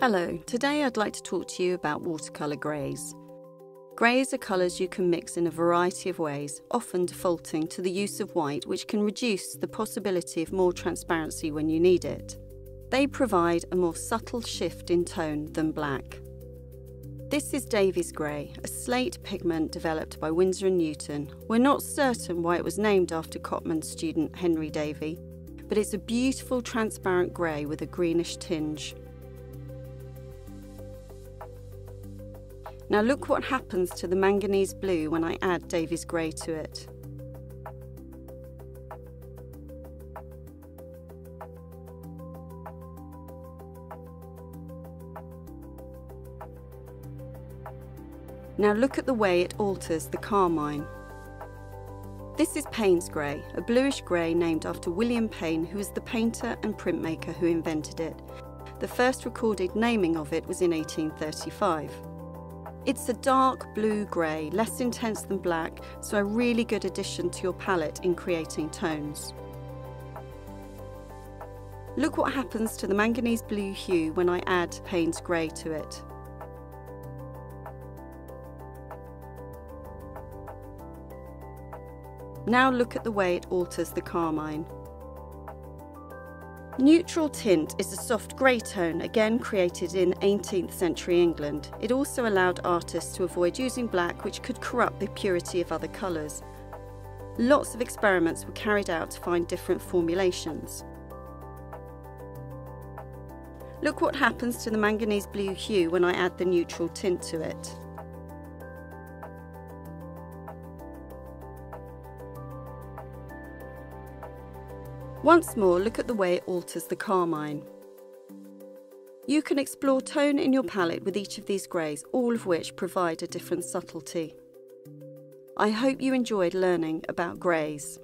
Hello, today I'd like to talk to you about watercolour greys. Greys are colours you can mix in a variety of ways, often defaulting to the use of white, which can reduce the possibility of more transparency when you need it. They provide a more subtle shift in tone than black. This is Davy's Grey, a slate pigment developed by Winsor & Newton. We're not certain why it was named after Cotman student Henry Davy, but it's a beautiful transparent grey with a greenish tinge. Now look what happens to the manganese blue when I add Davy's Grey to it. Now look at the way it alters the carmine. This is Payne's Grey, a bluish grey named after William Payne, who was the painter and printmaker who invented it. The first recorded naming of it was in 1835. It's a dark blue grey, less intense than black, so a really good addition to your palette in creating tones. Look what happens to the manganese blue hue when I add Payne's Grey to it. Now look at the way it alters the carmine. Neutral tint is a soft grey tone, again created in 18th century England. It also allowed artists to avoid using black, which could corrupt the purity of other colours. Lots of experiments were carried out to find different formulations. Look what happens to the manganese blue hue when I add the neutral tint to it. Once more, look at the way it alters the carmine. You can explore tone in your palette with each of these greys, all of which provide a different subtlety. I hope you enjoyed learning about greys.